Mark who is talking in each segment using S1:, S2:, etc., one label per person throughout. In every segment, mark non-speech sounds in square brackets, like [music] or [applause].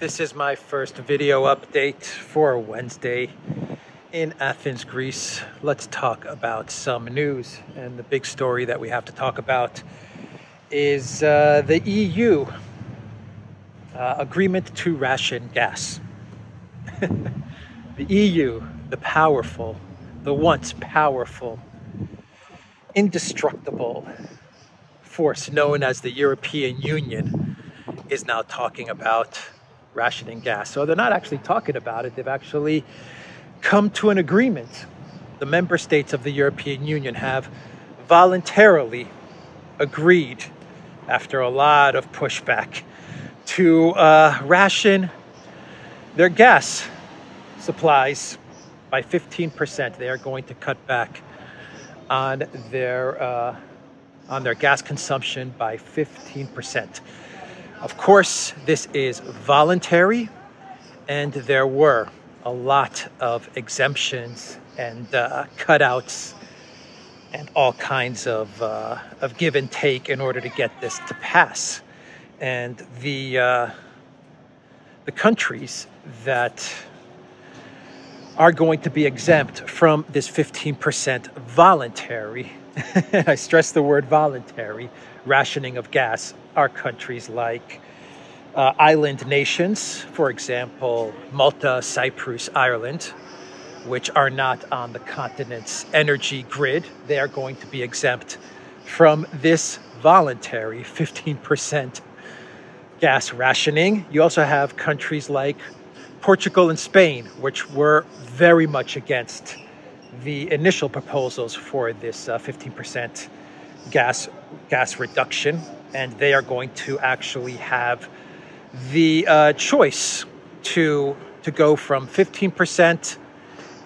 S1: This is my first video update for Wednesday in Athens, Greece. Let's talk about some news. And the big story that we have to talk about is uh, the EU uh, agreement to ration gas. [laughs] the EU, the powerful, the once powerful, indestructible force known as the European Union, is now talking about rationing gas. So they're not actually talking about it, they've actually come to an agreement. The member states of the European Union have voluntarily agreed, after a lot of pushback, to uh, ration their gas supplies by 15%. They are going to cut back on their uh, on their gas consumption by 15%. Of course, this is voluntary, and there were a lot of exemptions and uh, cutouts and all kinds of, uh, of give and take in order to get this to pass. And the, uh, the countries that are going to be exempt from this 15% voluntary, [laughs] I stress the word voluntary, rationing of gas are countries like uh, island nations, for example, Malta, Cyprus, Ireland, which are not on the continent's energy grid. They are going to be exempt from this voluntary 15% gas rationing. You also have countries like Portugal and Spain, which were very much against the initial proposals for this uh, 15% gas gas reduction, and they are going to actually have the uh, choice to to go from 15%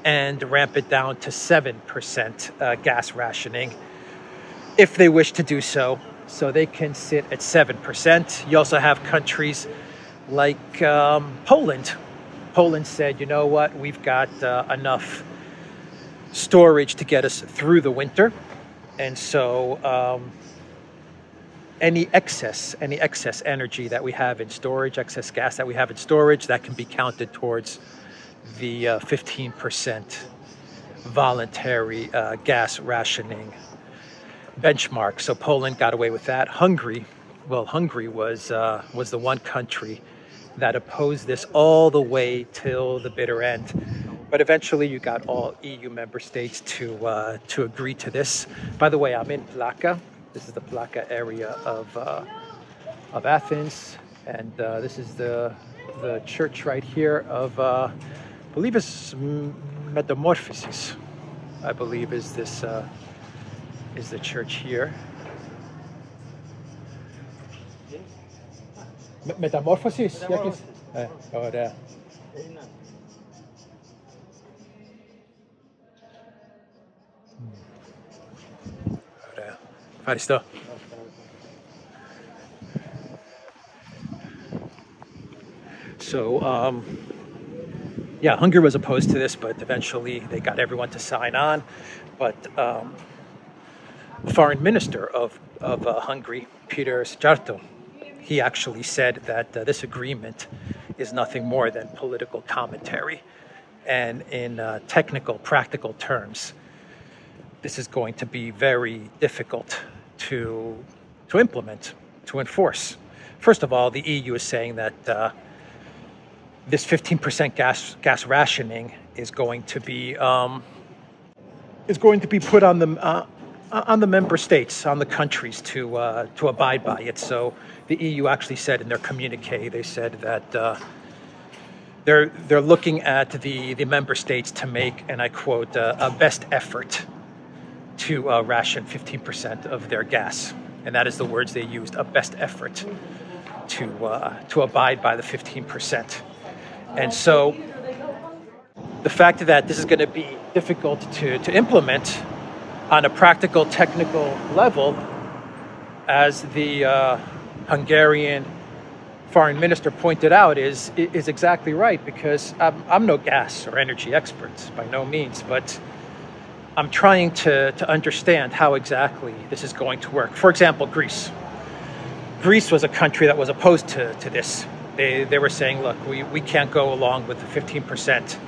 S1: and ramp it down to 7% uh, gas rationing if they wish to do so. So they can sit at 7%. You also have countries like um, Poland. Poland said, you know what, we've got uh, enough storage to get us through the winter. And so um, any excess, any excess energy that we have in storage, excess gas that we have in storage, that can be counted towards the uh, 15% voluntary uh, gas rationing benchmark. So Poland got away with that. Hungary, well, Hungary was uh, was the one country that opposed this all the way till the bitter end. But eventually, you got all EU member states to uh, to agree to this. By the way, I'm in Plaka. This is the Plaka area of uh, of Athens, and uh, this is the the church right here of uh, I believe it's Metamorphosis. I believe is this uh, is the church here. Metamorphosis. Metamorphosis. Yeah, oh, there. Ευχαριστώ. So, um, yeah, Hungary was opposed to this, but eventually they got everyone to sign on. But um, foreign minister of, of uh, Hungary, Peter Szijjártó, he actually said that uh, this agreement is nothing more than political commentary. And in uh, technical, practical terms, this is going to be very difficult to, to implement, to enforce. First of all, the EU is saying that uh, this 15% gas, gas rationing is going to be um, is going to be put on the uh, on the member states, on the countries to uh, to abide by it. So the EU actually said in their communique, they said that uh, they're they're looking at the the member states to make, and I quote, uh, a best effort to uh, ration 15% of their gas, and that is the words they used, a best effort to uh, to abide by the 15%. And so the fact that this is going to be difficult to, to implement on a practical, technical level, as the uh, Hungarian foreign minister pointed out, is, is exactly right because I'm, I'm no gas or energy expert by no means, but I'm trying to, to understand how exactly this is going to work. For example, Greece. Greece was a country that was opposed to, to this They, they were saying, look, we, we can't go along with the 15%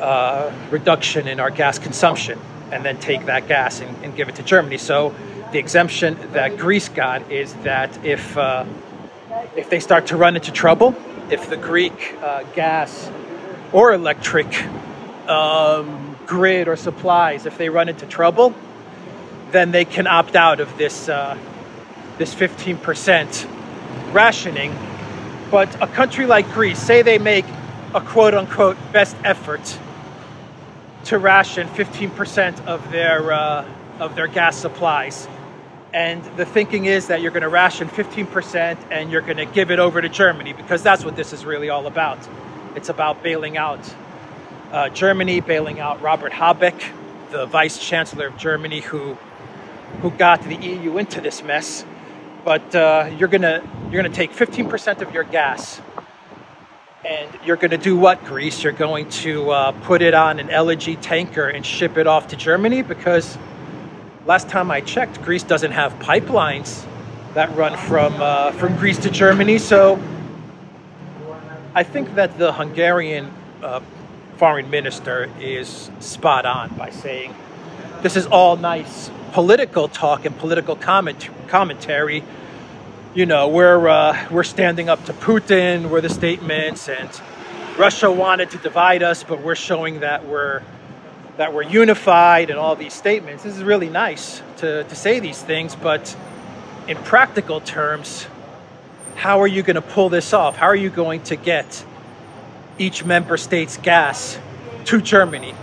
S1: uh, reduction in our gas consumption and then take that gas and, and, give it to Germany. So the exemption that Greece got is that if, uh, if they start to run into trouble, if the Greek uh, gas or electric um, grid or supplies, if they run into trouble, then they can opt out of this, uh, this 15% rationing. But a country like Greece, say they make a quote unquote best effort to ration 15% of their, uh, of their gas supplies. And the thinking is that you're going to ration 15% and you're going to give it over to Germany because that's what this is really all about. It's about bailing out uh, Germany, bailing out Robert Habeck, the vice chancellor of Germany, who who got the EU into this mess. But uh, you're gonna you're gonna take 15% of your gas, and you're gonna do what, Greece? You're going to uh, put it on an LNG tanker and ship it off to Germany because last time I checked, Greece doesn't have pipelines that run from uh, from Greece to Germany. So I think that the Hungarian uh, foreign minister is spot on by saying this is all nice political talk and political comment, commentary. You know, we're uh, we're standing up to Putin. We're the statements, and Russia wanted to divide us, but we're showing that we're that we're unified and all these statements. This is really nice to, to say these things, but in practical terms, how are you going to pull this off? How are you going to get each member state's gas to Germany?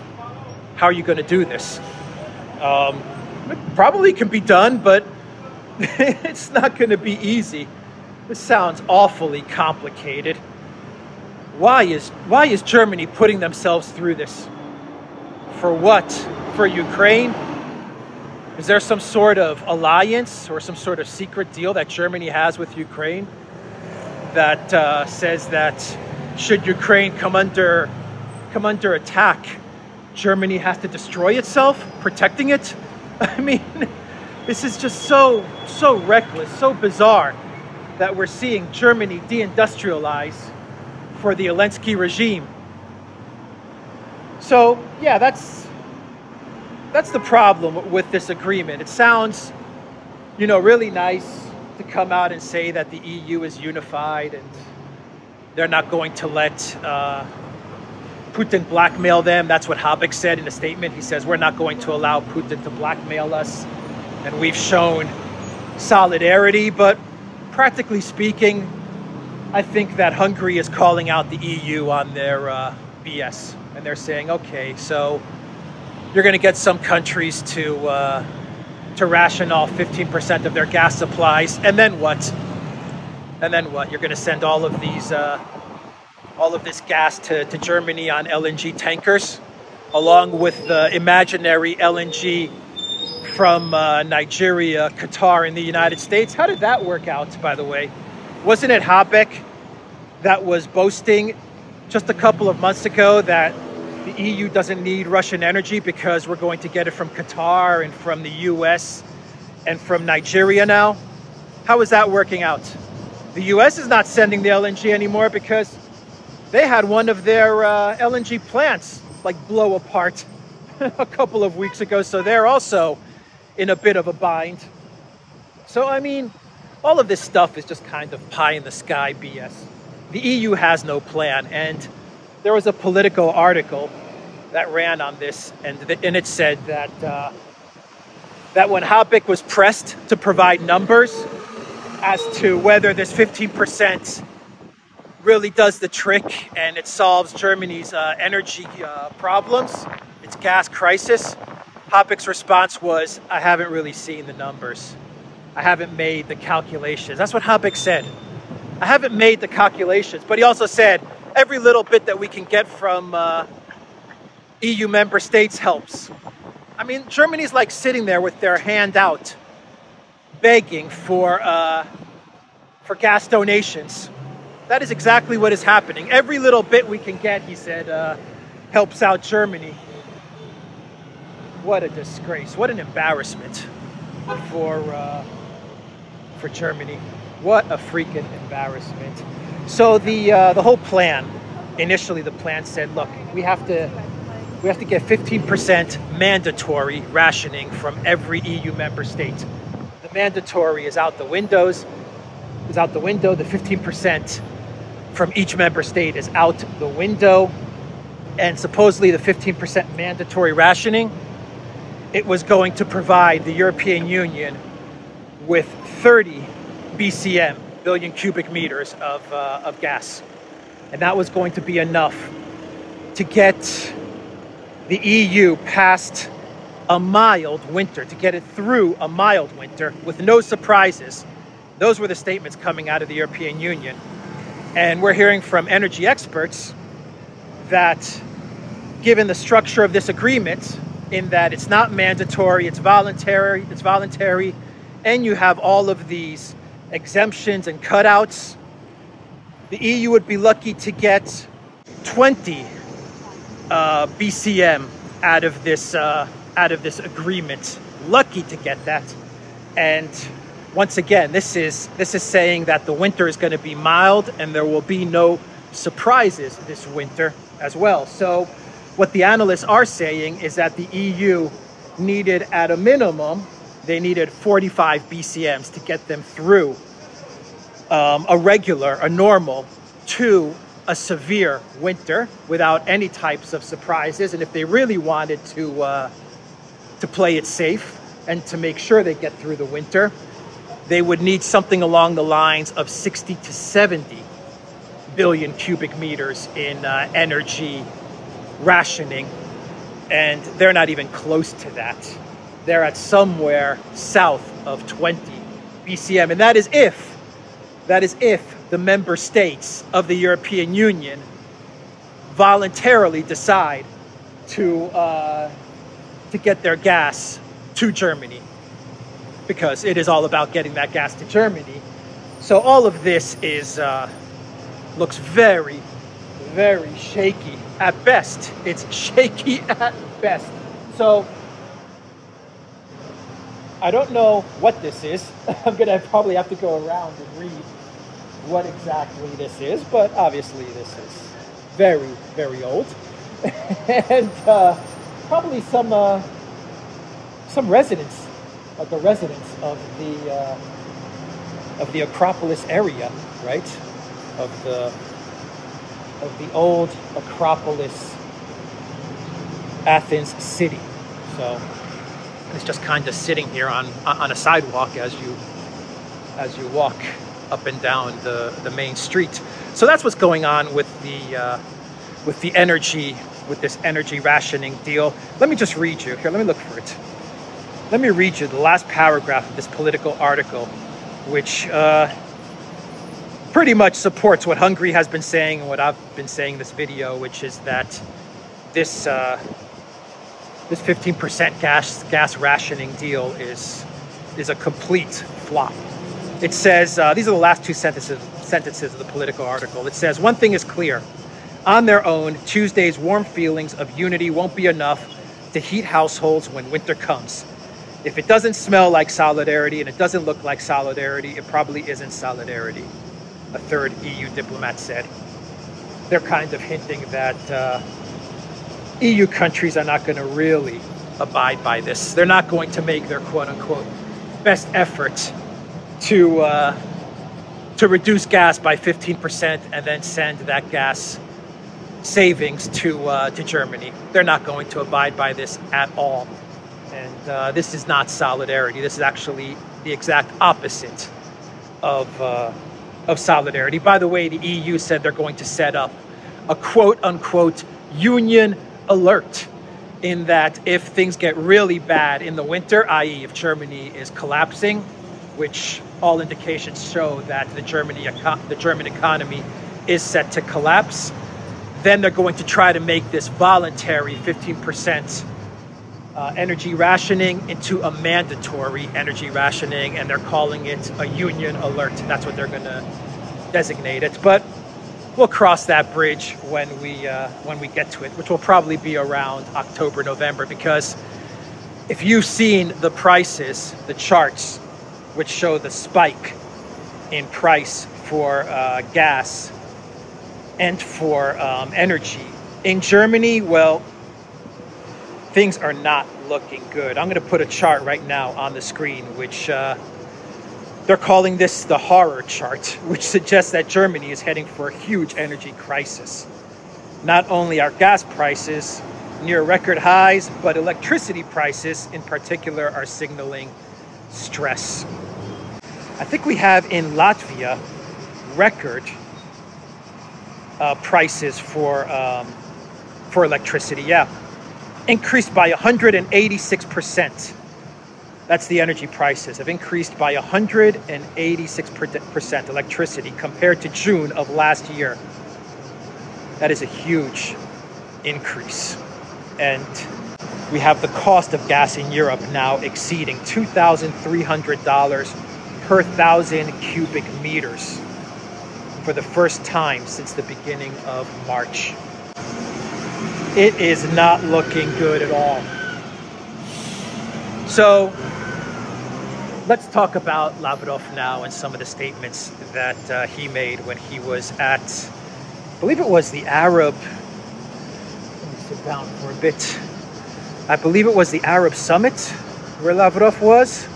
S1: How are you going to do this? Um, probably can be done, but [laughs] it's not going to be easy. This sounds awfully complicated. Why is why is Germany putting themselves through this? For what? For Ukraine? Is there some sort of alliance or some sort of secret deal that Germany has with Ukraine that uh, says that should Ukraine come under come under attack, Germany has to destroy itself, protecting it? [laughs] I mean, this is just so, so reckless, so bizarre that we're seeing Germany deindustrialize for the Zelensky regime. So, yeah, that's that's the problem with this agreement. It sounds, you know, really nice to come out and say that the EU is unified and they're not going to let uh, Putin blackmail them. That's what Habeck said in a statement. He says, We're not going to allow Putin to blackmail us. And we've shown solidarity. But practically speaking, I think that Hungary is calling out the EU on their uh, BS. And they're saying, okay, so you're going to get some countries to, uh, to ration off 15% of their gas supplies. And then what? And then what? You're going to send all of these uh, all of this gas to, to Germany on LNG tankers, along with the imaginary LNG from uh, Nigeria, Qatar, and the United States. How did that work out, by the way? Wasn't it Habeck that was boasting just a couple of months ago that the EU doesn't need Russian energy because we're going to get it from Qatar and from the US and from Nigeria now? How is that working out? The US is not sending the LNG anymore because they had one of their uh, LNG plants like blow apart [laughs] a couple of weeks ago, so they're also in a bit of a bind. So, I mean, all of this stuff is just kind of pie in the sky BS. The EU has no plan, and there was a Politico article that ran on this, and, and it said that uh, that when Habeck was pressed to provide numbers as to whether this 15% really does the trick and it solves Germany's uh, energy uh, problems, its gas crisis. Habeck's response was, I haven't really seen the numbers. I haven't made the calculations. That's what Habeck said. I haven't made the calculations. But he also said, every little bit that we can get from uh, EU member states helps. I mean, Germany's like sitting there with their hand out, begging for, uh, for gas donations that is exactly what is happening. Every little bit we can get, he said, uh, helps out Germany. What a disgrace. What an embarrassment for, uh, for Germany. What a freaking embarrassment. So the uh, the whole plan, initially the plan said, look, we have to we have to get 15% mandatory rationing from every EU member state. Mandatory is out the windows, is out the window. The 15% from each member state is out the window. And supposedly the 15% mandatory rationing, it was going to provide the European Union with 30 BCM, billion cubic meters of, uh, of gas. And that was going to be enough to get the EU past a mild winter, to get it through a mild winter with no surprises. Those were the statements coming out of the European Union. And we're hearing from energy experts that given the structure of this agreement, in that it's not mandatory, it's voluntary, it's voluntary, and you have all of these exemptions and cutouts, the EU would be lucky to get 20 uh, BCM out of this uh, out of this agreement. Lucky to get that. And once again, this is this is saying that the winter is going to be mild and there will be no surprises this winter as well. So what the analysts are saying is that the EU needed at a minimum they needed 45 BCMs to get them through um, a regular, a normal, to a severe winter without any types of surprises. And if they really wanted to, uh, to play it safe and to make sure they get through the winter, they would need something along the lines of 60 to 70 billion cubic meters in uh, energy rationing. And they're not even close to that. They're at somewhere south of 20 BCM. And that is if, that is if the member states of the European Union voluntarily decide to uh, to get their gas to Germany because it is all about getting that gas to Germany. So all of this is uh, looks very, very shaky at best. It's [laughs] shaky at best. So I don't know what this is. [laughs] I'm gonna probably have to go around and read what exactly this is, but obviously this is very, very old. [laughs] and uh, probably some uh, some residents, like the residents of the uh, of the Acropolis area, right? Of the of the old Acropolis, Athens city. So it's just kind of sitting here on on a sidewalk as you as you walk up and down the, the main street. So that's what's going on with the uh, with the energy with this energy rationing deal. Let me just read you here. Let me look for it. Let me read you the last paragraph of this Politico article, which uh, pretty much supports what Hungary has been saying and what I've been saying in this video, which is that this uh, this 15% gas gas rationing deal is is a complete flop. It says, uh, these are the last two sentences, sentences of the Politico article. It says, one thing is clear. On their own, Tuesday's warm feelings of unity won't be enough to heat households when winter comes. If it doesn't smell like solidarity and it doesn't look like solidarity, it probably isn't solidarity, a third EU diplomat said. They're kind of hinting that uh, EU countries are not going to really abide by this. They're not going to make their quote unquote best effort to uh, to reduce gas by 15% and then send that gas savings to uh, to Germany. They're not going to abide by this at all, and uh, this is not solidarity. This is actually the exact opposite of uh, of solidarity. By the way, the EU said they're going to set up a quote unquote union alert. In that, if things get really bad in the winter, i.e., if Germany is collapsing, which all indications show that the Germany the German economy is set to collapse. Then they're going to try to make this voluntary 15% uh, energy rationing into a mandatory energy rationing, and they're calling it a union alert. That's what they're going to designate it. But we'll cross that bridge when we uh, when we get to it, which will probably be around October, November, because if you've seen the prices, the charts which show the spike in price for uh, gas and for um, energy. In Germany, well, things are not looking good. I'm going to put a chart right now on the screen, which uh, they're calling this the horror chart, [laughs] which suggests that Germany is heading for a huge energy crisis. Not only are gas prices near record highs, but electricity prices in particular are signaling stress. I think we have in Latvia record uh, prices for um, for electricity. Yeah, increased by 186%. That's the energy prices have increased by 186% electricity compared to June of last year. That is a huge increase. And we have the cost of gas in Europe now exceeding $2,300 per thousand cubic meters for the first time since the beginning of March. It is not looking good at all. So let's talk about Lavrov now and some of the statements that uh, he made when he was at, I believe it was the Arab. Let me sit down for a bit. I believe it was the Arab summit where Lavrov was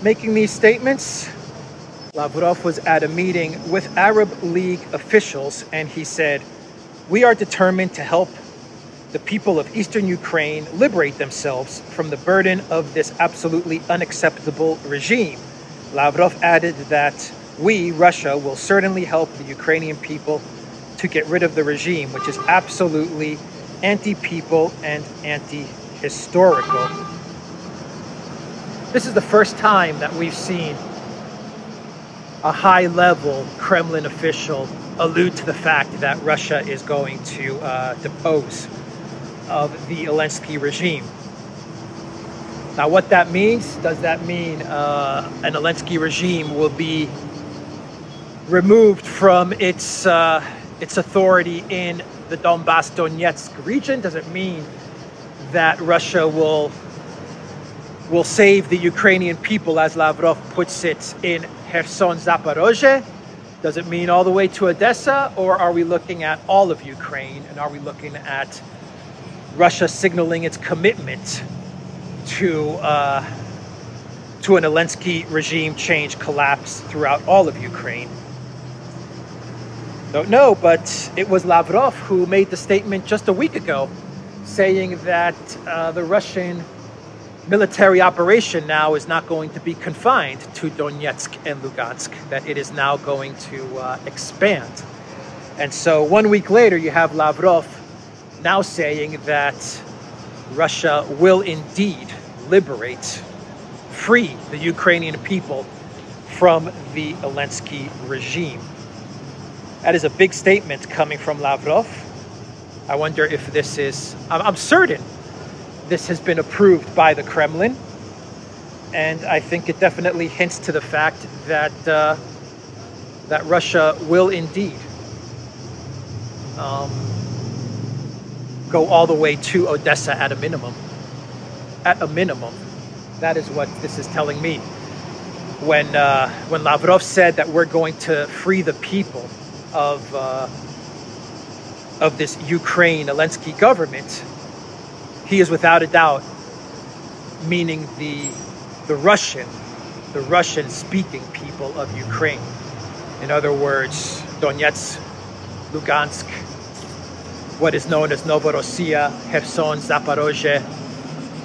S1: making these statements. Lavrov was at a meeting with Arab League officials and he said, We are determined to help the people of eastern Ukraine liberate themselves from the burden of this absolutely unacceptable regime. Lavrov added that we, Russia, will certainly help the Ukrainian people to get rid of the regime, which is absolutely anti people and anti historical. This is the first time that we've seen a high level Kremlin official allude to the fact that Russia is going to uh, depose of the Zelensky regime. Now, what that means, does that mean uh, an Zelensky regime will be removed from its, uh, its authority in the Donbass Donetsk region? Does it mean that Russia will, will save the Ukrainian people, as Lavrov puts it, in Kherson Zaporozhye? Does it mean all the way to Odessa, or are we looking at all of Ukraine and are we looking at Russia signaling its commitment to uh, to an Zelensky regime change collapse throughout all of Ukraine. Don't know, but it was Lavrov who made the statement just a week ago, saying that uh, the Russian military operation now is not going to be confined to Donetsk and Lugansk, that it is now going to uh, expand. And so one week later, you have Lavrov now saying that Russia will indeed liberate, free the Ukrainian people from the Zelensky regime. That is a big statement coming from Lavrov. I wonder if this is, I'm certain this has been approved by the Kremlin. And I think it definitely hints to the fact that, uh, that Russia will indeed um, go all the way to Odessa at a minimum. At a minimum. That is what this is telling me. When, uh, when Lavrov said that we're going to free the people of, uh, of this Ukraine Zelensky government, he is without a doubt meaning the, the Russian, the Russian speaking people of Ukraine. In other words, Donetsk, Lugansk, what is known as Novorossiya, Kherson, Zaporozhye,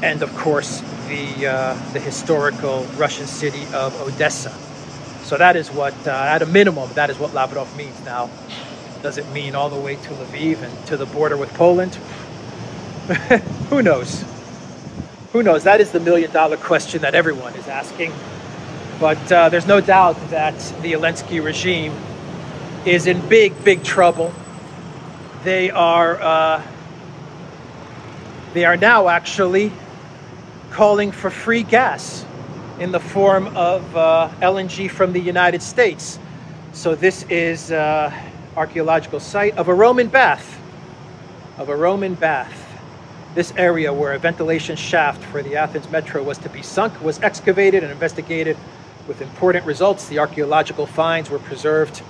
S1: and of course the, uh, the historical Russian city of Odessa. So that is what, uh, at a minimum, that is what Lavrov means now. Does it mean all the way to Lviv and to the border with Poland? [laughs] Who knows? Who knows? That is the million dollar question that everyone is asking. But uh, there's no doubt that the Zelensky regime is in big, big trouble they are uh, they are now actually calling for free gas in the form of uh, LNG from the United States. So this is uh, archaeological site of a Roman bath, of a Roman bath. This area where a ventilation shaft for the Athens metro was to be sunk was excavated and investigated with important results. The archaeological finds were preserved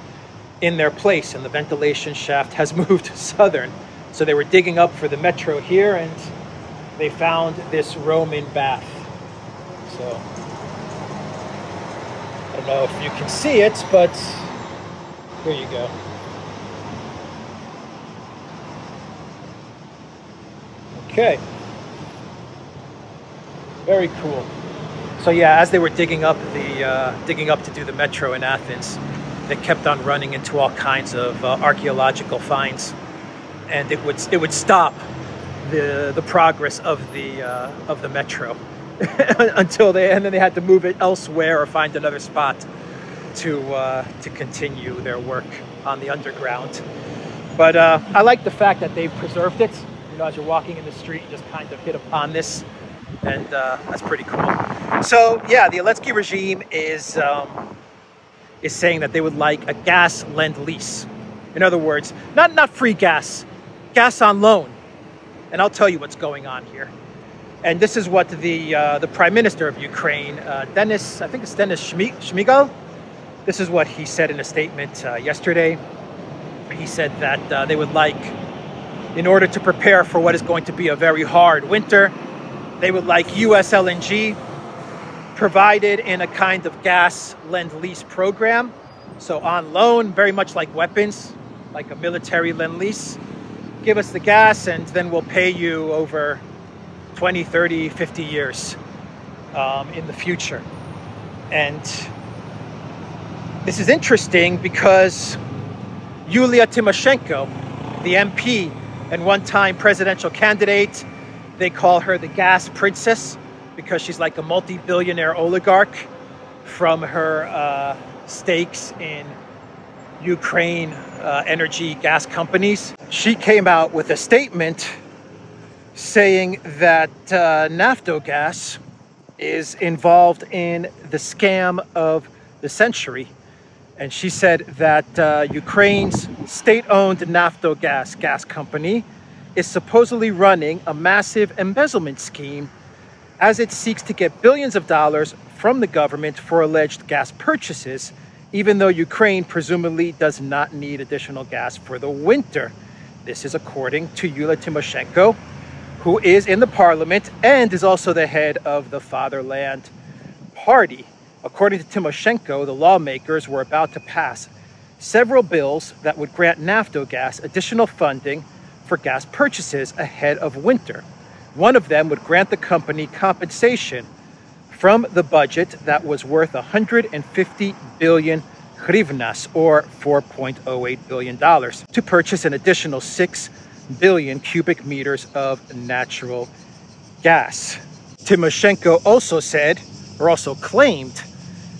S1: in their place, and the ventilation shaft has [laughs] moved southern. So they were digging up for the metro here, and they found this Roman bath. So I don't know if you can see it, but here you go. Okay. Very cool. So yeah, as they were digging up the uh, digging up to do the metro in Athens, they kept on running into all kinds of uh, archaeological finds, and it would it would stop the the progress of the uh, of the metro [laughs] until they and then they had to move it elsewhere or find another spot to uh, to continue their work on the underground. But uh, I like the fact that they've preserved it. You know, as you're walking in the street, just kind of hit upon this and uh, that's pretty cool. So yeah, the Zelensky regime is um, is saying that they would like a gas lend lease. In other words, not not free gas, gas on loan. And I'll tell you what's going on here. And this is what the uh, the prime minister of Ukraine, uh, Denis, I think it's Denis Shmyhal, this is what he said in a statement uh, yesterday. He said that uh, they would like, in order to prepare for what is going to be a very hard winter, they would like US LNG provided in a kind of gas lend lease program. So on loan, very much like weapons, like a military lend lease. Give us the gas and then we'll pay you over 20, 30, 50 years um, in the future. And this is interesting because Yulia Tymoshenko, the MP and one time presidential candidate, they call her the gas princess because she's like a multi billionaire oligarch from her uh, stakes in Ukraine uh, energy gas companies. She came out with a statement saying that uh, Naftogaz is involved in the scam of the century. And she said that uh, Ukraine's state owned Naftogaz gas company is supposedly running a massive embezzlement scheme as it seeks to get billions of dollars from the government for alleged gas purchases, even though Ukraine presumably does not need additional gas for the winter. This is according to Yulia Tymoshenko, who is in the parliament and is also the head of the Fatherland Party. According to Tymoshenko, the lawmakers were about to pass several bills that would grant Naftogaz additional funding for gas purchases ahead of winter. One of them would grant the company compensation from the budget that was worth 150 billion hryvnias, or 4.08 billion dollars, to purchase an additional 6 billion cubic meters of natural gas. Tymoshenko also said, or also claimed,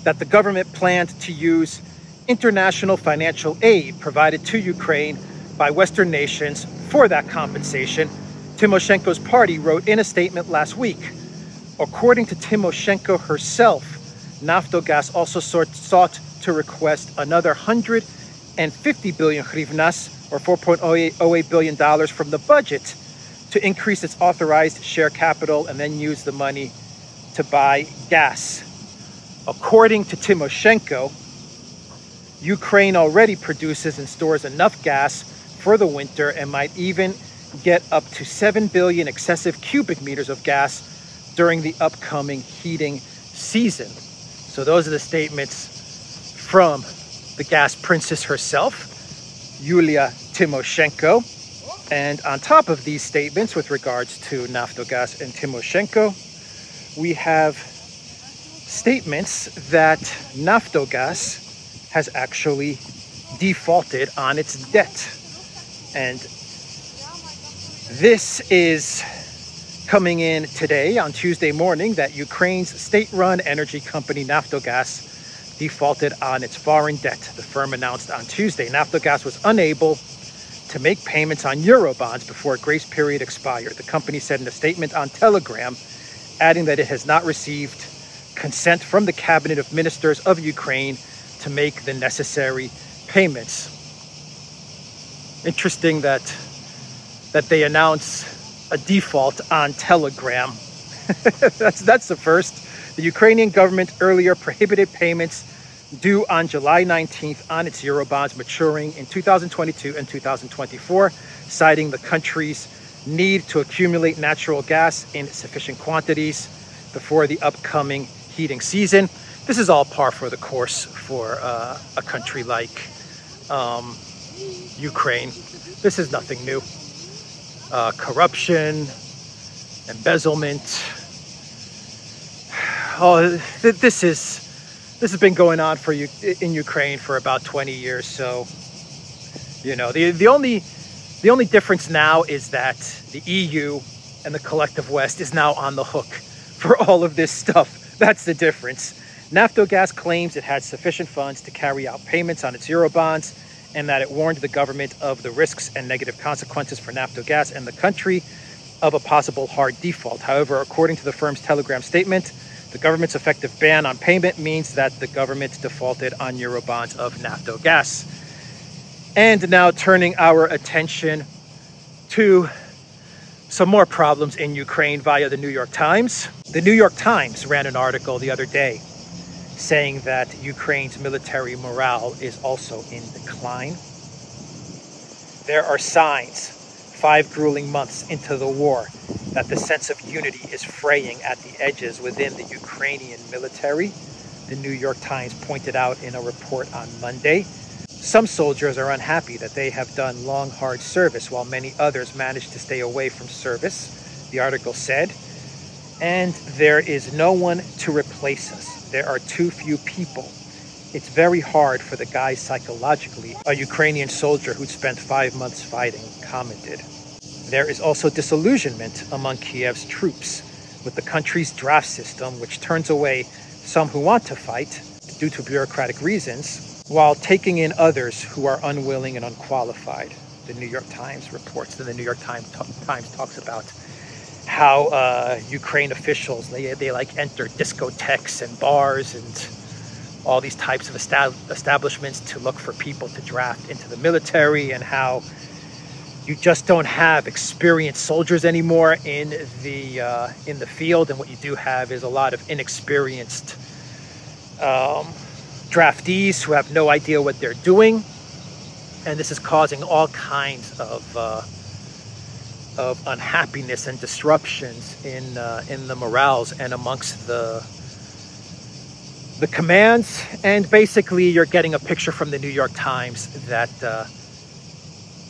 S1: that the government planned to use international financial aid provided to Ukraine by Western nations for that compensation, Tymoshenko's party wrote in a statement last week. According to Tymoshenko herself, Naftogaz also sought to request another 150 billion hryvnias, or 4.08 billion dollars from the budget to increase its authorized share capital and then use the money to buy gas. According to Tymoshenko, Ukraine already produces and stores enough gas for the winter and might even get up to 7 billion excessive cubic meters of gas during the upcoming heating season. So, those are the statements from the gas princess herself, Yulia Tymoshenko. And on top of these statements with regards to Naftogaz and Tymoshenko, we have statements that Naftogaz has actually defaulted on its debt. And this is coming in today on Tuesday morning that Ukraine's state run energy company Naftogaz defaulted on its foreign debt. The firm announced on Tuesday Naftogaz was unable to make payments on Eurobonds before a grace period expired. The company said in a statement on Telegram, adding that it has not received consent from the cabinet of ministers of Ukraine to make the necessary payments interesting that that they announce a default on Telegram. [laughs] that's that's the first. The Ukrainian government earlier prohibited payments due on July 19th on its Eurobonds maturing in 2022 and 2024, citing the country's need to accumulate natural gas in sufficient quantities before the upcoming heating season. This is all par for the course for uh, a country like um, Ukraine. This is nothing new. Uh, corruption, embezzlement. [sighs] Oh, th this is this has been going on for you in Ukraine for about 20 years. So, you know, the the only the only difference now is that the EU and the collective West is now on the hook for all of this stuff. That's the difference. Naftogaz claims it had sufficient funds to carry out payments on its Eurobonds and that it warned the government of the risks and negative consequences for Naftogaz and the country of a possible hard default. However, according to the firm's Telegram statement, the government's effective ban on payment means that the government defaulted on Eurobonds of Naftogaz. And now turning our attention to some more problems in Ukraine via the New York Times. The New York Times ran an article the other day saying that Ukraine's military morale is also in decline. There are signs, five grueling months into the war, that the sense of unity is fraying at the edges within the Ukrainian military. The New York Times pointed out in a report on Monday. Some soldiers are unhappy that they have done long, hard service while many others manage to stay away from service, the article said. And there is no one to replace us. There are too few people. It's very hard for the guys psychologically, a Ukrainian soldier who'd spent five months fighting commented. There is also disillusionment among Kiev's troops with the country's draft system, which turns away some who want to fight due to bureaucratic reasons while taking in others who are unwilling and unqualified. The New York Times reports, and the New York Times, Times talks about how uh, Ukraine officials they, they like enter discotheques and bars and all these types of establishments to look for people to draft into the military and how you just don't have experienced soldiers anymore in the uh, in the field and what you do have is a lot of inexperienced um, draftees who have no idea what they're doing. And this is causing all kinds of, uh, of unhappiness and disruptions in, uh, in the morales and amongst the, the commands. And basically, you're getting a picture from the New York Times that, uh,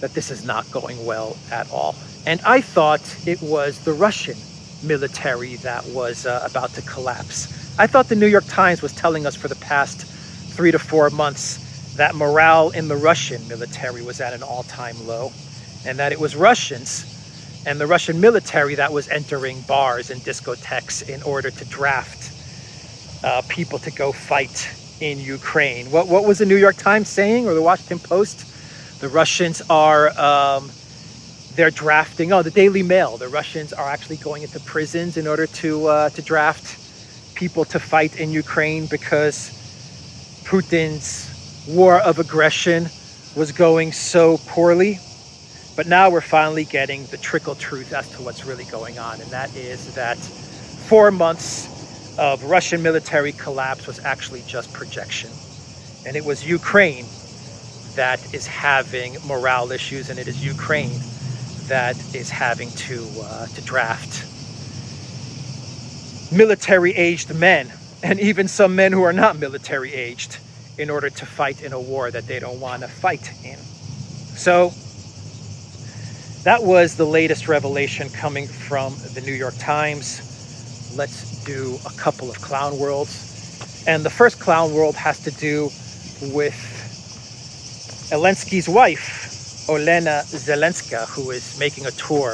S1: that this is not going well at all. And I thought it was the Russian military that was uh, about to collapse. I thought the New York Times was telling us for the past three to four months that morale in the Russian military was at an all-time low and that it was Russians and the Russian military that was entering bars and discotheques in order to draft uh, people to go fight in Ukraine. What, what was the New York Times saying or the Washington Post? The Russians are, um, they're drafting, oh, the Daily Mail, the Russians are actually going into prisons in order to, uh, to draft people to fight in Ukraine because Putin's war of aggression was going so poorly. But now we're finally getting the trickle truth as to what's really going on. And that is that four months of Russian military collapse was actually just projection. And it was Ukraine that is having morale issues, and it is Ukraine that is having to, uh, to draft military aged men and even some men who are not military aged in order to fight in a war that they don't want to fight in. So that was the latest revelation coming from the New York Times. Let's do a couple of clown worlds. And the first clown world has to do with Zelensky's wife, Olena Zelenska, who is making a tour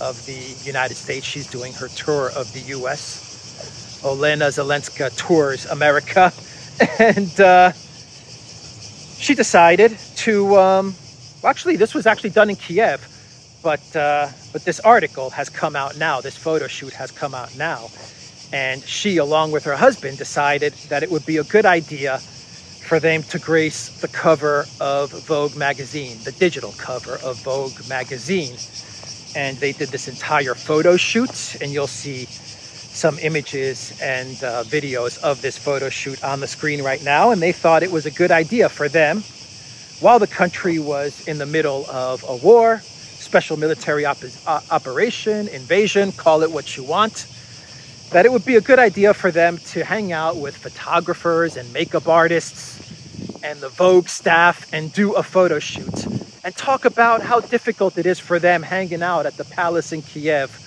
S1: of the United States. She's doing her tour of the US. Olena Zelenska tours America. [laughs] And uh, she decided to, um, well, actually, this was actually done in Kiev, but, uh, but this article has come out now. This photo shoot has come out now. And she, along with her husband, decided that it would be a good idea for them to grace the cover of Vogue magazine, the digital cover of Vogue magazine. And they did this entire photo shoot, and you'll see some images and uh, videos of this photo shoot on the screen right now, and they thought it was a good idea for them. While the country was in the middle of a war, special military op uh, operation, invasion, call it what you want, that it would be a good idea for them to hang out with photographers and makeup artists and the Vogue staff and do a photo shoot and talk about how difficult it is for them hanging out at the palace in Kiev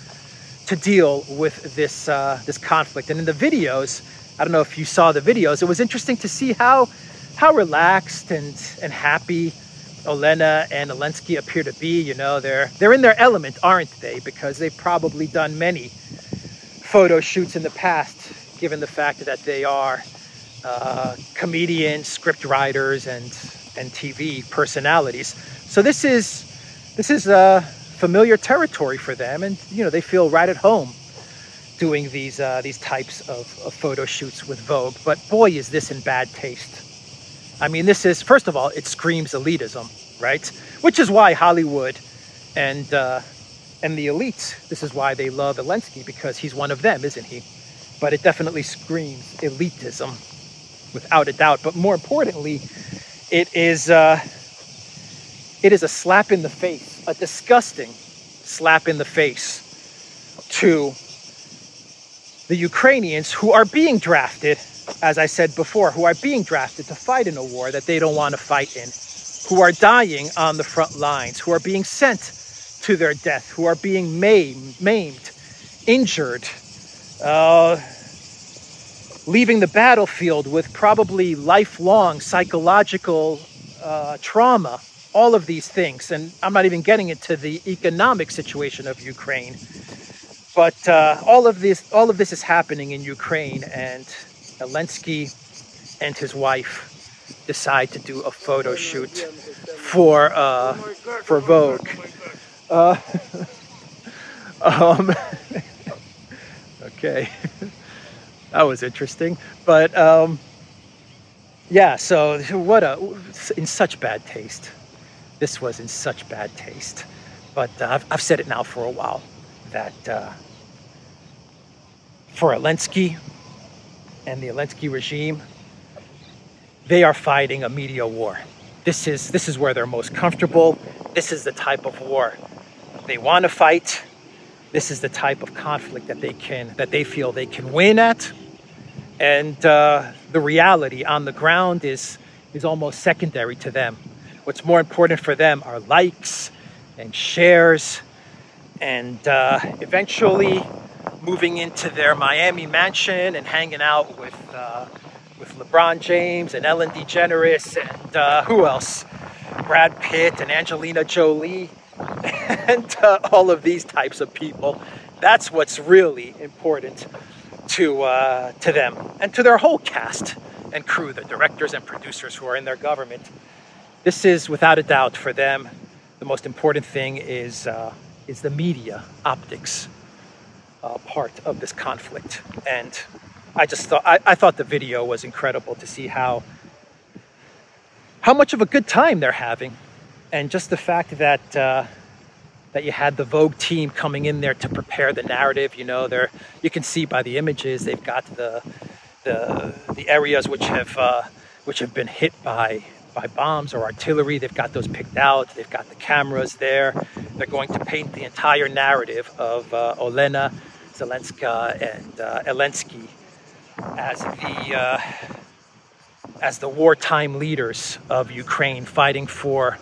S1: to deal with this uh, this conflict. And in the videos, I don't know if you saw the videos, it was interesting to see how how relaxed and and happy Olena and Zelensky appear to be. You know, they're they're in their element, aren't they? Because they've probably done many photo shoots in the past, given the fact that they are uh, comedians, script writers, and and TV personalities. So this is this is uh, familiar territory for them, and you know they feel right at home doing these uh, these types of, of photo shoots with Vogue. But boy, is this in bad taste. I mean, this is first of all, it screams elitism, right? Which is why Hollywood and uh, and the elites. This is why they love Zelensky because he's one of them, isn't he? But it definitely screams elitism, without a doubt. But more importantly, it is. Uh, it is a slap in the face, a disgusting slap in the face to the Ukrainians who are being drafted, as I said before, who are being drafted to fight in a war that they don't want to fight in, who are dying on the front lines, who are being sent to their death, who are being maimed, maimed injured, uh, leaving the battlefield with probably lifelong psychological uh, trauma all of these things. And I'm not even getting into the economic situation of Ukraine. But uh, all of this, all of this is happening in Ukraine, and Zelensky and his wife decide to do a photo shoot for uh, for Vogue. Uh, [laughs] um, [laughs] okay, that was interesting, but um, yeah. So what a in such bad taste this was in such bad taste. But uh, I've, I've, said it now for a while that uh, for Zelensky and the Zelensky regime, they are fighting a media war. This is, this is where they're most comfortable. This is the type of war they want to fight. This is the type of conflict that they can, that they feel they can win at. And uh, the reality on the ground is, is almost secondary to them. What's more important for them are likes and shares and uh, eventually moving into their Miami mansion and hanging out with, uh, with LeBron James and Ellen DeGeneres and uh, who else? Brad Pitt and Angelina Jolie [laughs] and uh, all of these types of people. That's what's really important to, uh, to them and to their whole cast and crew, the directors and producers who are in their government this is without a doubt for them the most important thing is uh, is the media optics uh, part of this conflict. And I just thought I, I, thought the video was incredible to see how how much of a good time they're having. And just the fact that uh, that you had the Vogue team coming in there to prepare the narrative you know they're you can see by the images they've got the the the areas which have uh, which have been hit by by bombs or artillery. They've got those picked out. They've got the cameras there. They're going to paint the entire narrative of uh, Olena, Zelenska, and uh, Zelensky as the uh, as the wartime leaders of Ukraine fighting for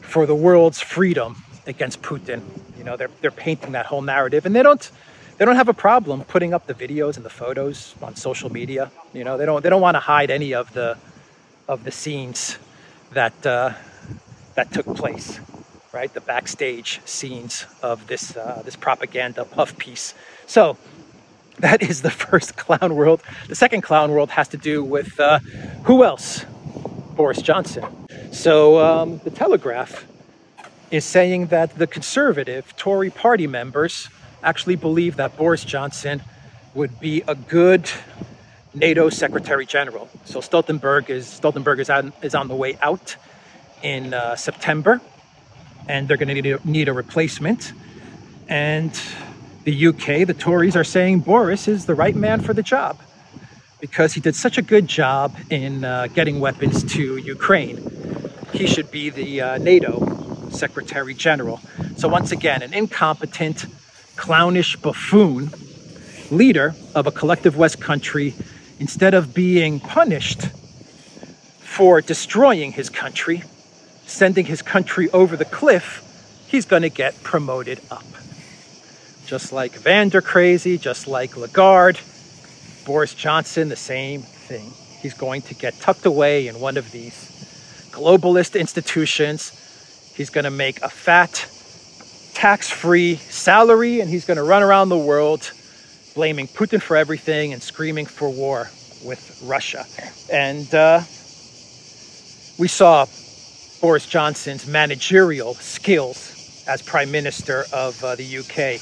S1: for the world's freedom against Putin. You know, they're they're painting that whole narrative, and they don't they don't have a problem putting up the videos and the photos on social media. You know, they don't they don't want to hide any of the of the scenes that uh, that took place, right? The backstage scenes of this uh, this propaganda puff piece. So that is the [laughs] first clown world. The second clown world has to do with uh, who else? Boris Johnson. So um, the Telegraph is saying that the conservative Tory party members actually believe that Boris Johnson would be a good NATO Secretary General. So Stoltenberg is Stoltenberg is on, is on the way out in uh, September, and they're going to need, need a replacement. And the UK, the Tories are saying Boris is the right man for the job because he did such a good job in uh, getting weapons to Ukraine. He should be the uh, NATO Secretary General. So, once again, an incompetent, clownish buffoon leader of a collective West country, instead of being punished for destroying his country, sending his country over the cliff, he's going to get promoted up. Just like Vander Crazy, just like Lagarde, Boris Johnson, the same thing. He's going to get tucked away in one of these globalist institutions. He's going to make a fat, tax free salary and he's going to run around the world blaming Putin for everything and screaming for war with Russia. And uh, we saw Boris Johnson's managerial skills as Prime Minister of uh, the UK.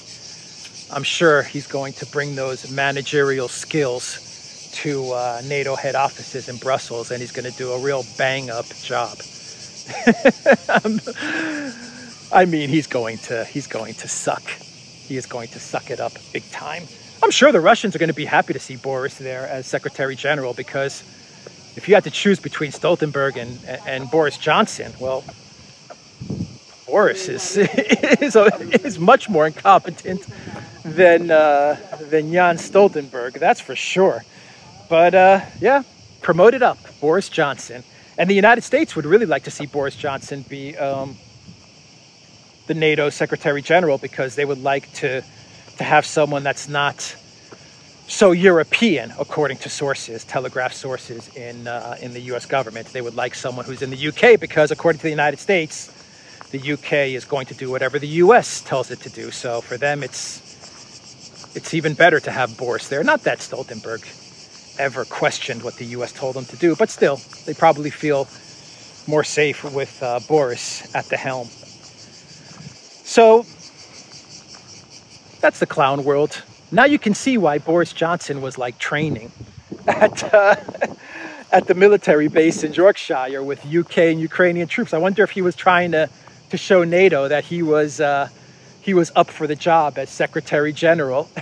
S1: I'm sure he's going to bring those managerial skills to uh, NATO head offices in Brussels and he's going to do a real bang up job. [laughs] I mean, he's going to he's going to suck. He is going to suck it up big time. I'm sure the Russians are going to be happy to see Boris there as Secretary General because if you had to choose between Stoltenberg and, and Boris Johnson, well, Boris is [laughs] is, is much more incompetent than uh, than Jens Stoltenberg. That's for sure. But uh, yeah, promoted up Boris Johnson, and the United States would really like to see Boris Johnson be um, the NATO Secretary General because they would like to to have someone that's not so European, according to sources, Telegraph sources in uh, in the U.S. government. They would like someone who's in the UK because, according to the United States, the UK is going to do whatever the U.S. tells it to do. So for them, it's it's even better to have Boris there. Not that Stoltenberg ever questioned what the U.S. told him to do, but still, they probably feel more safe with uh, Boris at the helm. So that's the clown world. Now you can see why Boris Johnson was like training at uh, [laughs] at the military base in Yorkshire with UK and Ukrainian troops. I wonder if he was trying to to show NATO that he was uh, he was up for the job as Secretary General, [laughs]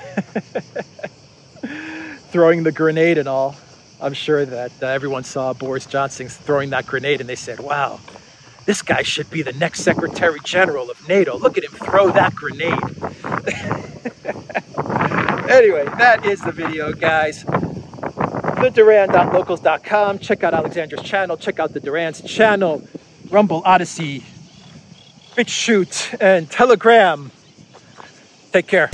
S1: throwing the grenade and all. I'm sure that uh, everyone saw Boris Johnson throwing that grenade and they said, "Wow, this guy should be the next Secretary General of NATO. Look at him throw that grenade." [laughs] anyway, that is the video, guys. TheDuran.locals.com. Check out Alexander's channel. Check out the Duran's channel. Rumble, Odysee, BitChute, and Telegram. Take care.